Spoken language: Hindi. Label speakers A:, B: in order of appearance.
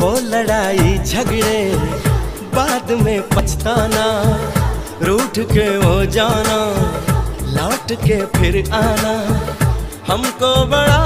A: वो लड़ाई झगड़े बाद में पछताना, रूठ के हो जाना, लौट के फिर आना, हमको बड़ा